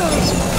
Ugh.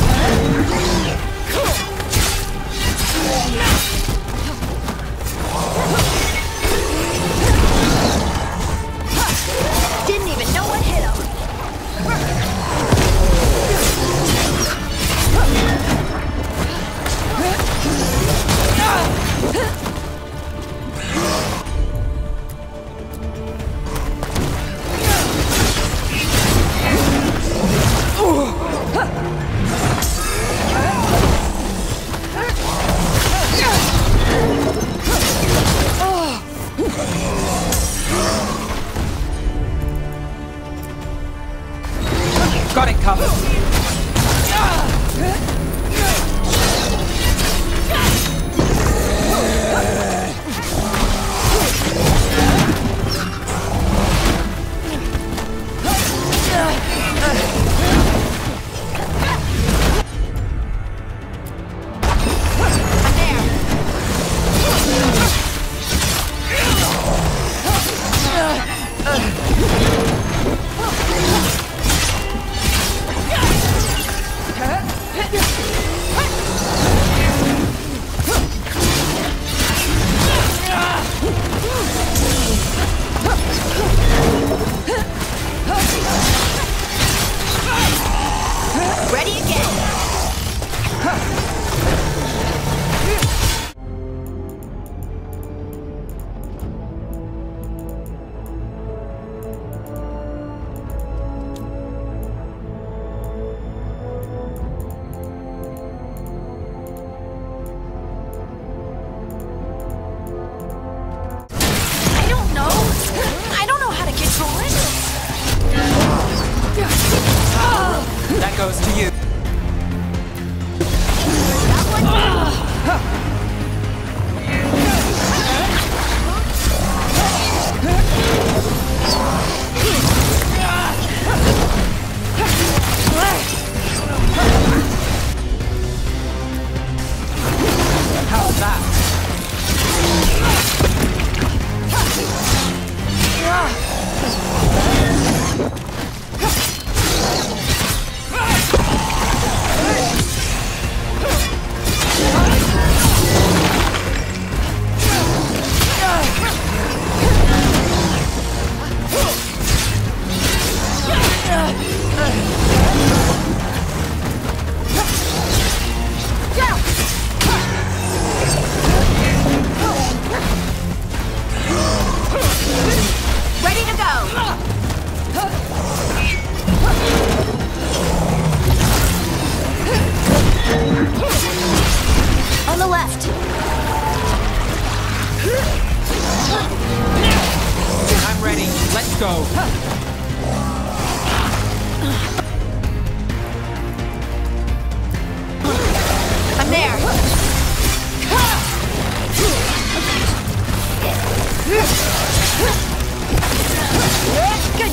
goes to you.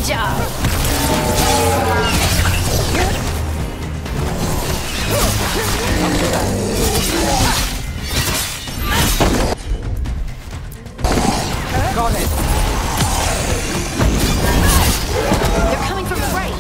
Got it. They're coming from the right.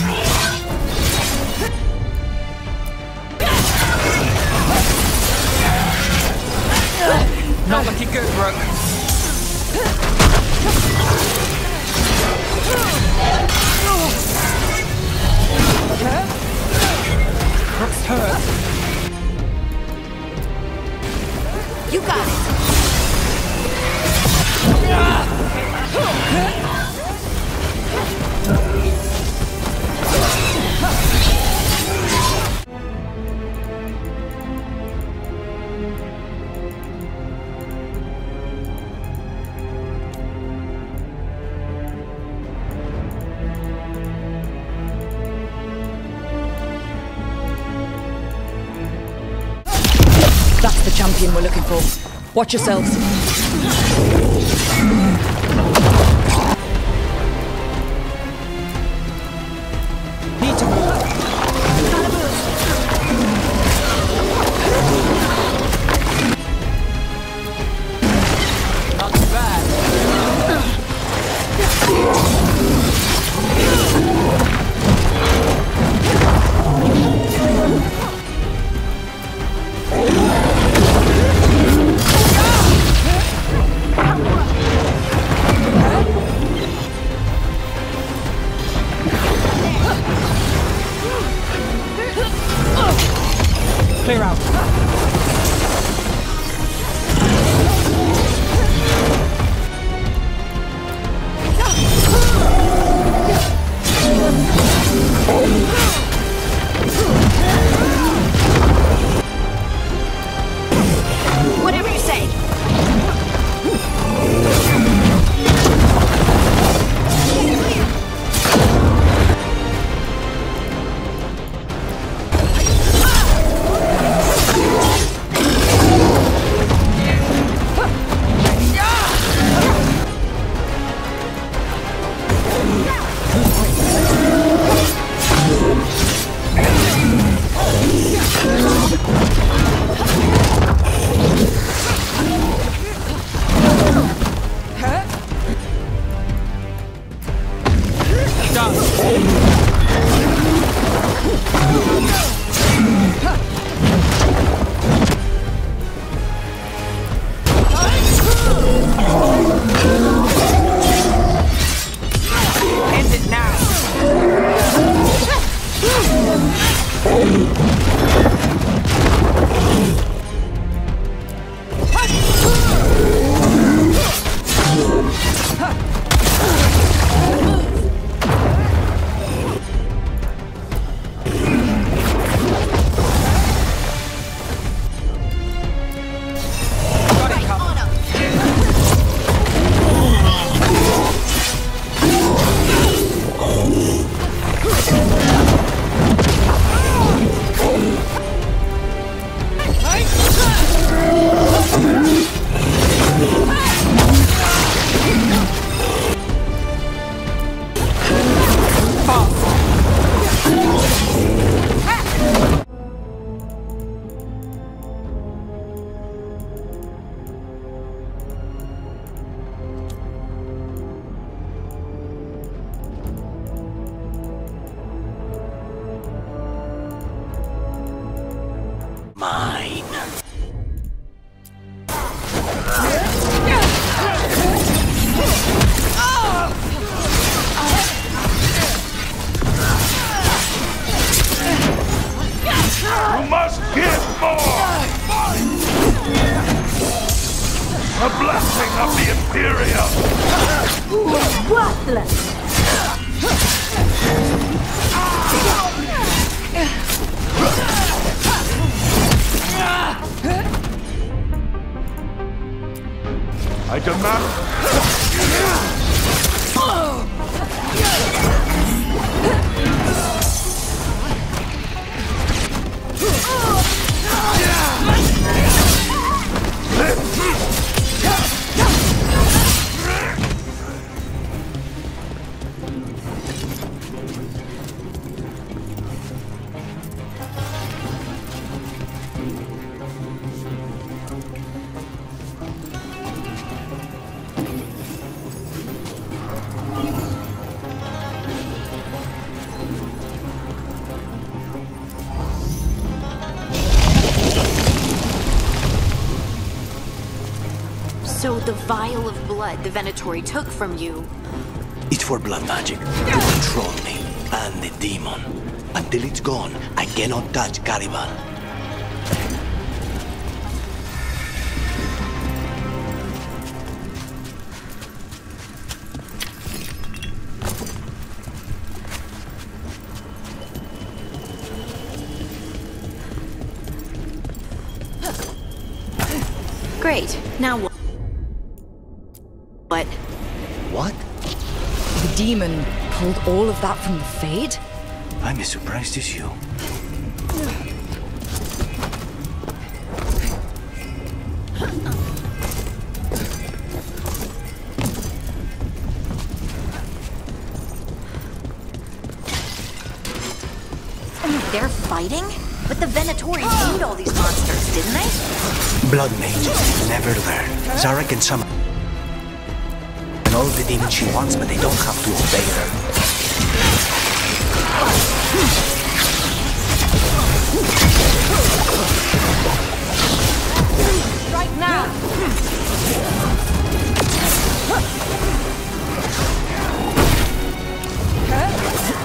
Control. Watch yourselves. I demand So the vial of blood the Venatori took from you. It's for blood magic to control me and the demon. Until it's gone, I cannot touch Caliban. Great. Now what? Demon pulled all of that from the Fade? I'm as surprised as you. They're fighting? But the Venatori tamed all these monsters, didn't they? Blood mages never learn. Zara can summon can all the demons she wants, but they don't have to obey her. Right now! Huh?